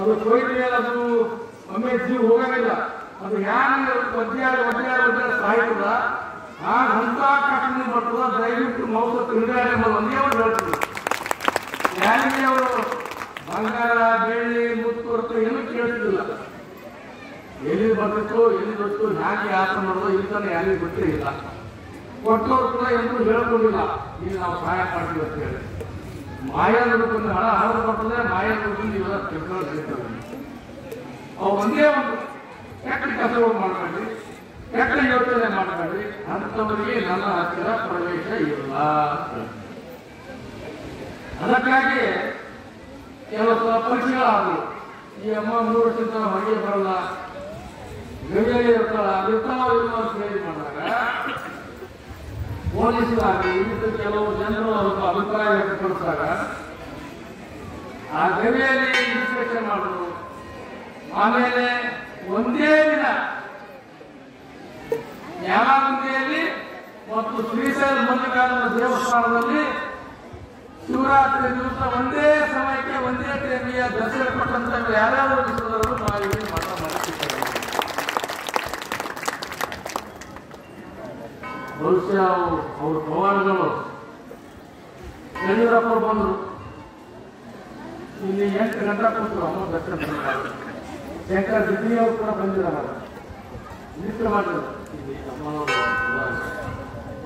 ಅದು ಕೊಯ್ದ ಅದು ಒಮ್ಮೆ ಜೀವ ಹೋಗಂಗಿಲ್ಲ ಅದು ಯಾರು ಪದ್ಯ ಒದ್ದಾಡಿ ಒದ್ದಾಡಿ ಸಾಯ್ತದ? ಆ ಹಂತ ಕಟ್ಟಣ ಬರ್ತದ, ದಯವಿಟ್ಟು ಮೌಸ ತಿರುಗಾಡಿ ಎಂಬುದು ಒಂದೇ ಒಂದು ಯಾರಿಗೆ ಅವರು ಬಂಗಾರ, ಬೆಳ್ಳಿ, ಮುತ್ತು ಏನು ಕೇಳ್ತಿದ್ದಿಲ್ಲ. ಎಲ್ಲಿ ಬರ್ತಿತ್ತು ಎಲ್ಲಿ ಬರ್ತು ಹ್ಯಾಂಗೆ ಯಾತ್ರೆ ಮಾಡೋದು, ಇಲ್ಲಿ ತನಕ ಯಾರಿಗೂ ಗೊತ್ತೇ ಇಲ್ಲ. ಕೂಡ ಎಂದೂ ಹೇಳ್ಕೊಂಡಿಲ್ಲ. ಈಗ ನಾವು ಸಹಾಯ ಮಾಡ್ತೀವಿ ಅಂತ ಹೇಳಿ. ಮಾಯ ದುಡ್ಕೊಂಡು ಹಣ ಹಣ ಕೊಟ್ಟರೆ ಮಾಯಾ ಇವೆಲ್ಲ ತಿಳ್ಕೊಂಡು ಸಿಗ್ತವೆ ಅವು ಒಂದೇ ಒಂದು ಯಾಕಡೆ ಮಾಡಬೇಡ್ರಿ? ಯಾಕಡೆ ಯೋಚನೆ ಮಾಡಬೇಡ್ರಿ? ಅಂಥವರಿಗೆ ನನ್ನ ಹತ್ತಿರ ಪ್ರವೇಶ ಇಲ್ಲ. ಅದಕ್ಕಾಗಿ ಪರಿಚಯ ಪರೀಕ್ಷೆಗಳಾದವು ಈ ಅಮ್ಮ ಮೂರು ವರ್ಷದಿಂದ ಹೊರಗೆ ಬರಲ್ಲ. ಗಡಿಯಲ್ಲಿ ಇರ್ತಾಳ ಇರ್ತಾವ ಇಲ್ವ ಅಂತ ಹೇಳಿ ಮಾಡಿದಾಗ ಪೊಲೀಸರಾಗಲಿ ಇಂದು ಕೆಲವು ಜನರು ಸ್ವಲ್ಪ ಅಭಿಪ್ರಾಯ ವ್ಯಕ್ತಪಡಿಸಿದಾಗ, ಆ ಗವಿಯಲ್ಲಿ ಇನ್ಸ್ಪೆಕ್ಷನ್ ಮಾಡಿದ್ರು. ಆಮೇಲೆ ಒಂದೇ ದಿನ ಯಾವಾಗುಂದಿಯಲ್ಲಿ ಮತ್ತು ಶ್ರೀಶೈಲ ಮಲ್ಲಿಕಾರ್ಜುನ ದೇವಸ್ಥಾನದಲ್ಲಿ ಶಿವರಾತ್ರಿ ದಿವಸ ಒಂದೇ ಸಮಯಕ್ಕೆ ಒಂದೇ ದೇವಿಯ ದರ್ಶನ ಕೊಟ್ಟಂತ ಯಾರ್ಯಾರು ದಿವಸದವರು ನಾವಿಲ್ಲಿ ಬಹುಶಃ ಅವರು ಭಗವಾನ್ಗಳು ಯಡಿಯೂರಪ್ಪ ಬಂದರು. ಇಲ್ಲಿ ಎಂಟು ಗಂಟೆ ಕೊಟ್ಟರು ಅಮ್ಮ ದರ್ಶನ ಶಂಕರ ದಿಗ್ಗಿ ಅವರು ಕೂಡ ಬಂದಿದ್ದಾರೆ. ಮಿತ್ರ ಮಾಡಿದ್ರು ಇಲ್ಲಿ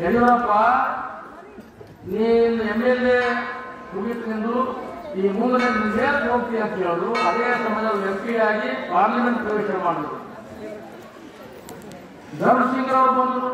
ಯಡಿಯೂರಪ್ಪ, ನೀನು ಎಂ ಎಲ್ ಎ ಮುಗಿತು ಈ ಮೂರನೇ ನಿಜೇಕ್ ಹೋಗ್ತೀಯ ಅಂತ ಹೇಳಿದ್ರು ಅದೇ ಸಮಯದಲ್ಲಿ ಎಂ ಪಿ ಆಗಿ ಪಾರ್ಲಿಮೆಂಟ್ ಪ್ರವೇಶ ಮಾಡಿದ್ರು. ಧರ್ಮಸಿಂಗ್ ಅವರು ಬಂದರು.